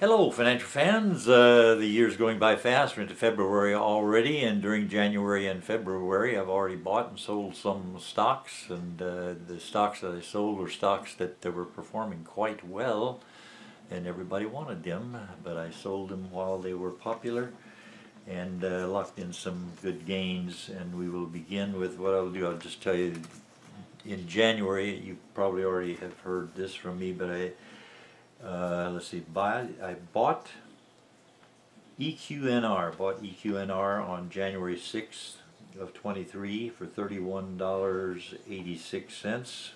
Hello, financial fans. Uh, the year's going by fast. We're into February already, and during January and February, I've already bought and sold some stocks. And uh, the stocks that I sold were stocks that, that were performing quite well, and everybody wanted them. But I sold them while they were popular, and uh, locked in some good gains. And we will begin with what I'll do. I'll just tell you. In January, you probably already have heard this from me, but I uh, let's see, buy, I bought EQNR, bought EQNR on January 6th of 23 for $31.86.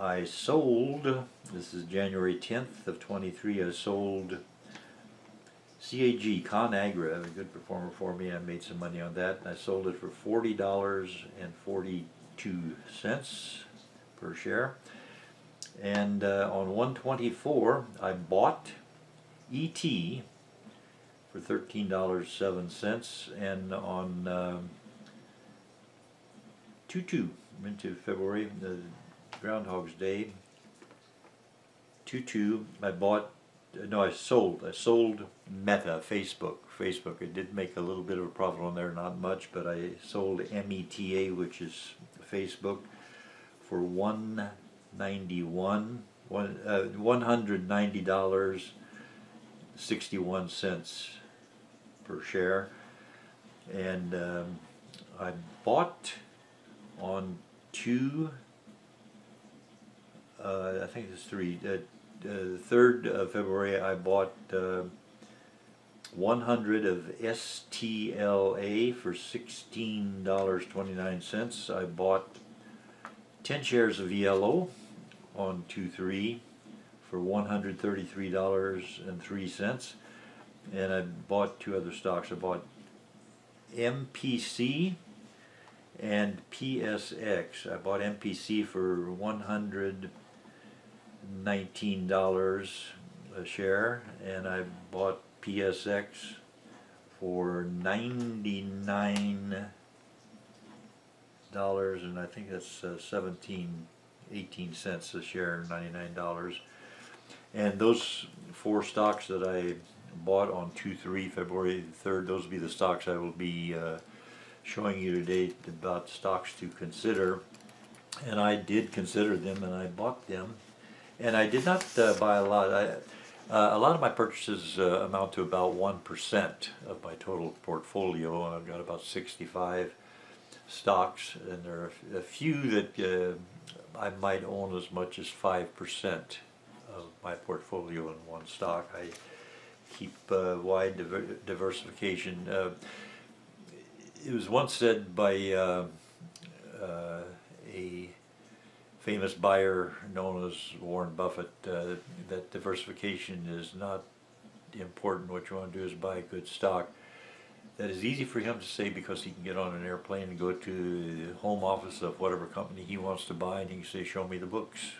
I sold, this is January 10th of 23, I sold CAG, ConAgra, a good performer for me. I made some money on that. I sold it for $40.42 per share. And uh, on 124, I bought ET for $13.07. And on um, 2-2, into February, the Groundhog's Day, 2-2, I bought, no, I sold, I sold Meta, Facebook. Facebook, I did make a little bit of a profit on there, not much, but I sold META, which is Facebook, for one ninety-one, one, uh, one hundred ninety dollars, sixty-one cents per share. And, um, I bought on two, uh, I think it's three, uh, uh, third of February, I bought, uh, one hundred of STLA for sixteen dollars twenty-nine cents. I bought ten shares of Valero on two three for one hundred thirty three dollars and three cents, and I bought two other stocks. I bought MPC and PSX. I bought MPC for one hundred nineteen dollars a share, and I bought PSX for ninety nine dollars, and I think that's uh, 17, 18 cents a share, ninety-nine dollars. And those four stocks that I bought on two, three, February third, those will be the stocks I will be uh, showing you today about stocks to consider. And I did consider them, and I bought them. And I did not uh, buy a lot. I, uh, a lot of my purchases uh, amount to about 1% of my total portfolio. I've got about 65 stocks, and there are a few that uh, I might own as much as 5% of my portfolio in one stock. I keep uh, wide diver diversification. Uh, it was once said by uh, uh, a famous buyer known as Warren Buffett uh, that diversification is not important. What you want to do is buy a good stock that is easy for him to say because he can get on an airplane and go to the home office of whatever company he wants to buy and he can say, show me the books.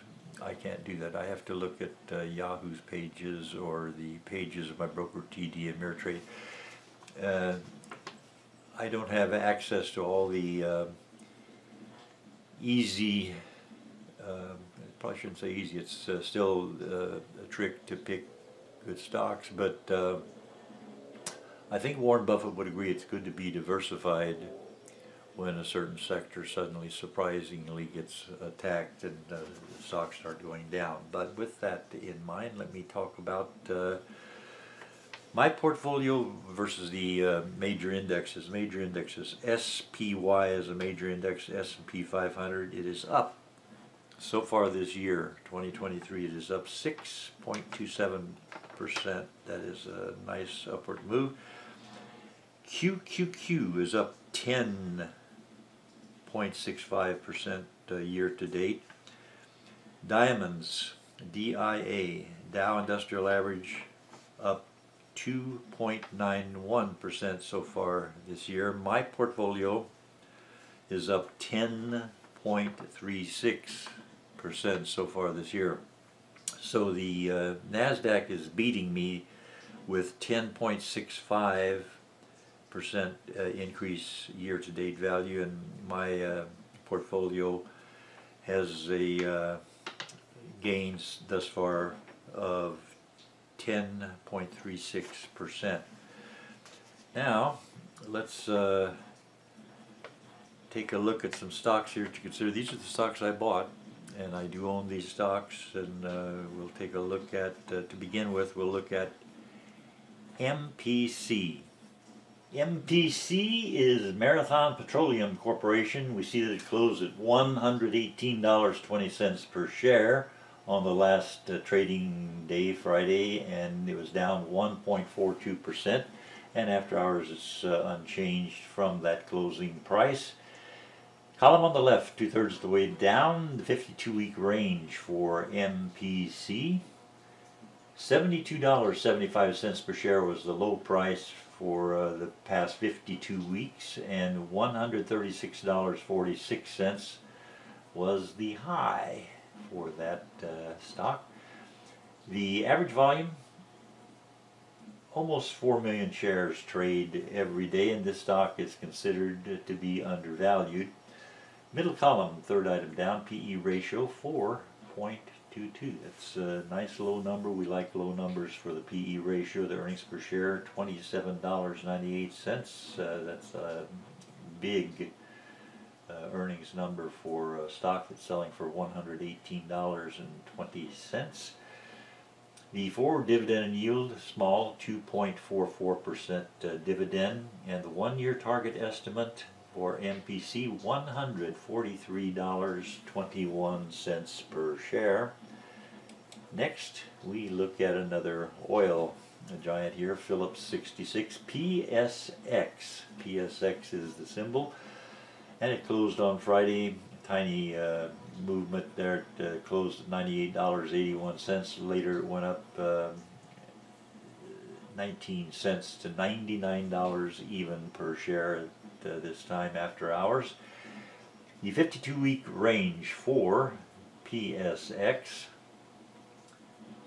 I can't do that. I have to look at uh, Yahoo's pages or the pages of my broker TD Ameritrade. Uh, I don't have access to all the uh, easy, uh, probably shouldn't say easy, it's uh, still uh, a trick to pick good stocks, but uh, I think Warren Buffett would agree it's good to be diversified when a certain sector suddenly surprisingly gets attacked and uh, stocks start going down. But with that in mind, let me talk about uh, my portfolio versus the uh, major indexes. Major indexes, SPY is a major index, S&P 500, it is up. So far this year, 2023, it is up 6.27%. That is a nice upward move. QQQ is up 10.65% uh, year to date. Diamonds, DIA, Dow Industrial Average, up 2.91% so far this year. My portfolio is up 10.36% so far this year. So the uh, NASDAQ is beating me with 10.65 percent uh, increase year-to-date value, and my uh, portfolio has a uh, gains thus far of 10.36%. Now, let's uh, take a look at some stocks here to consider. These are the stocks I bought, and I do own these stocks, and uh, we'll take a look at, uh, to begin with, we'll look at MPC. MPC is Marathon Petroleum Corporation. We see that it closed at $118.20 per share on the last uh, trading day, Friday, and it was down 1.42%. And after hours, it's uh, unchanged from that closing price. Column on the left, two thirds of the way down, the 52 week range for MPC. $72.75 per share was the low price for uh, the past 52 weeks, and $136.46 was the high for that uh, stock. The average volume, almost 4 million shares trade every day, and this stock is considered to be undervalued. Middle column, third item down, PE ratio 4.22. That's a nice low number. We like low numbers for the PE ratio. The earnings per share, $27.98. Uh, that's a big uh, earnings number for a stock that's selling for $118.20. The forward dividend yield, small, 2.44% uh, dividend, and the one-year target estimate for MPC, $143.21 per share. Next, we look at another oil giant here, Phillips 66 PSX. PSX is the symbol, and it closed on Friday. Tiny uh, movement there. It uh, closed at $98.81. Later, it went up uh, 19 cents to $99 even per share uh, this time after hours. The 52 week range for PSX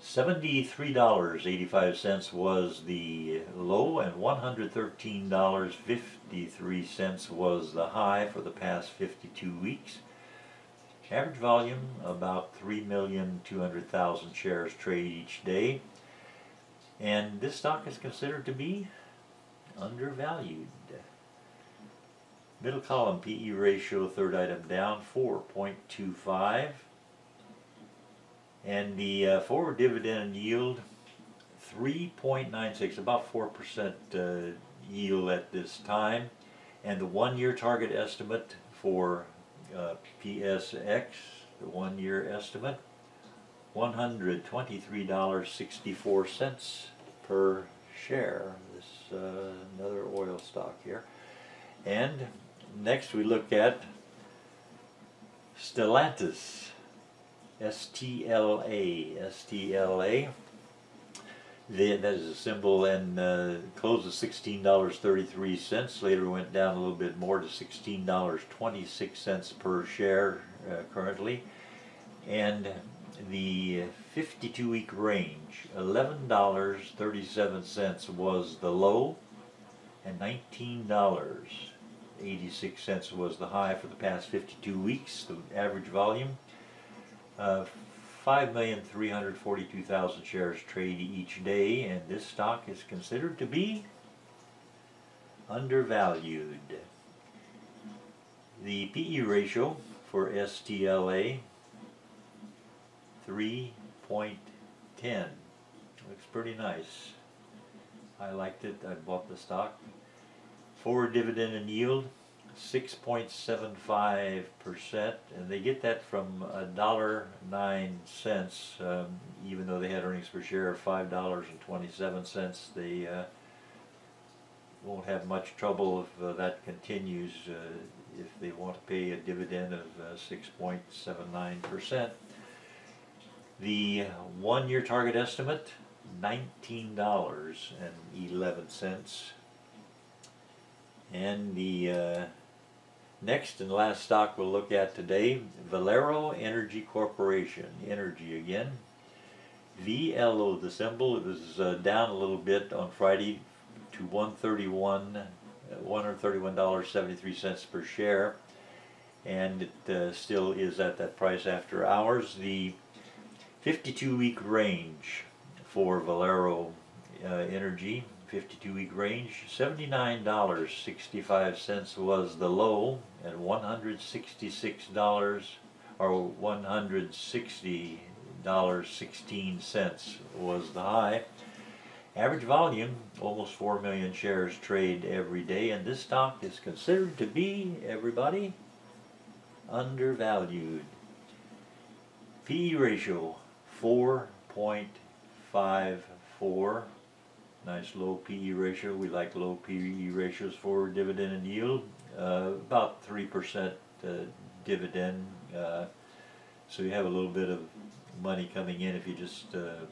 $73.85 was the low and $113.53 was the high for the past 52 weeks. Average volume about 3,200,000 shares trade each day. And this stock is considered to be undervalued. Middle column PE ratio, third item down, 4.25. And the uh, forward dividend yield, 3.96, about 4% uh, yield at this time. And the one-year target estimate for uh, PSX, the one-year estimate, $123.64 per share. This uh, another oil stock here. And next we look at Stellantis. S-T-L-A. S-T-L-A. that is a symbol and uh, closed at $16.33. Later went down a little bit more to $16.26 per share uh, currently. And the 52 week range, $11.37 was the low and $19.86 was the high for the past 52 weeks. The average volume uh, 5,342,000 shares trade each day, and this stock is considered to be undervalued. The PE ratio for STLA 3.10 looks pretty nice. I liked it. I bought the stock. Forward dividend and yield 6.75 percent, and they get that from a dollar nine cents. Um, even though they had earnings per share of five dollars and twenty-seven cents, they uh, won't have much trouble if uh, that continues. Uh, if they want to pay a dividend of 6.79 uh, percent, the one-year target estimate nineteen dollars and the uh, Next and last stock we'll look at today, Valero Energy Corporation, energy again. VLO, the symbol, it was uh, down a little bit on Friday to 131 $131.73 per share and it uh, still is at that price after hours. The 52 week range for Valero uh, Energy, 52 week range. $79.65 was the low, and $166 or $160.16 was the high. Average volume, almost 4 million shares trade every day, and this stock is considered to be, everybody, undervalued. PE ratio, 4.54. Nice low PE ratio. We like low PE ratios for dividend and yield. Uh, about 3% uh, dividend. Uh, so you have a little bit of money coming in if you just uh,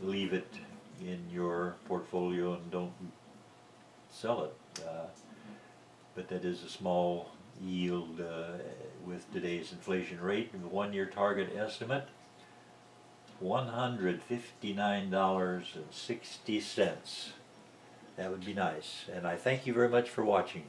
leave it in your portfolio and don't sell it. Uh, but that is a small yield uh, with today's inflation rate. One-year target estimate, $159.60. That would be nice. And I thank you very much for watching.